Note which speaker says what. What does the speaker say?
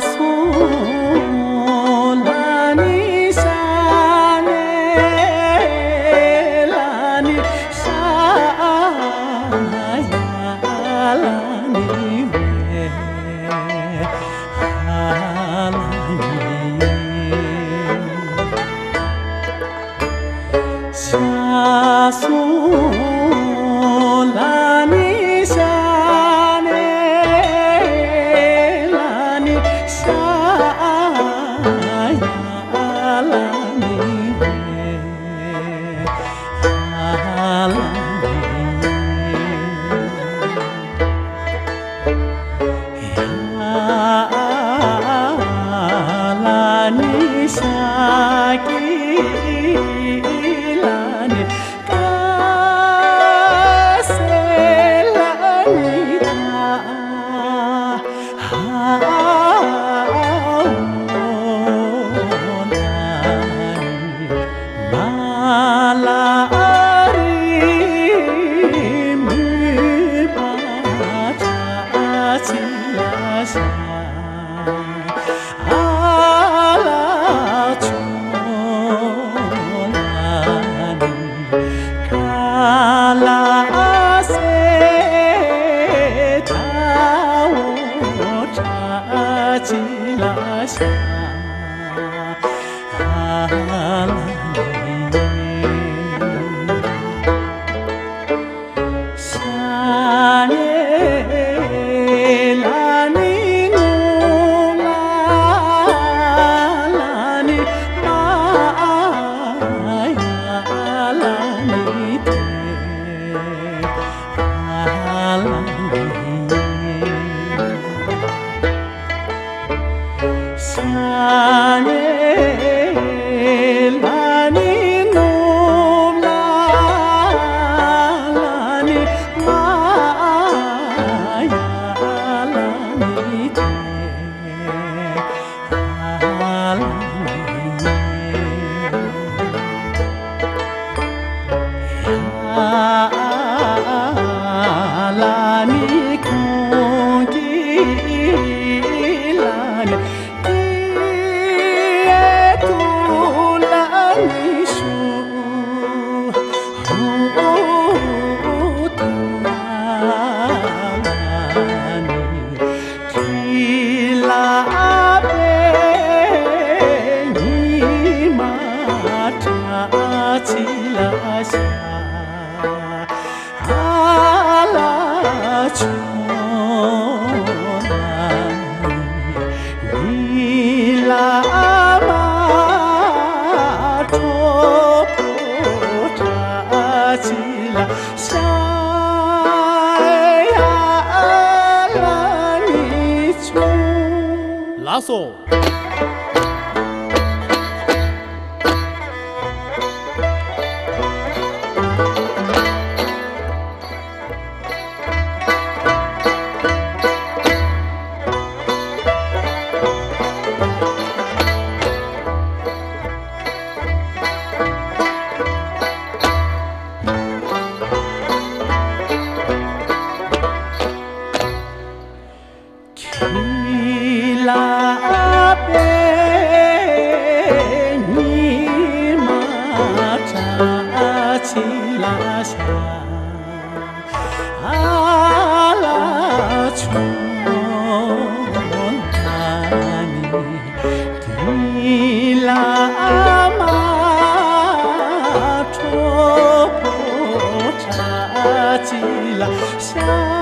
Speaker 1: 苏拉尼撒哎拉尼呀拉尼哈拉耶 আলামী 啊阿拉求哪里啦乌拉基拉乡拉拉琼，拉拉普拉，呀拉
Speaker 2: 索。
Speaker 1: 想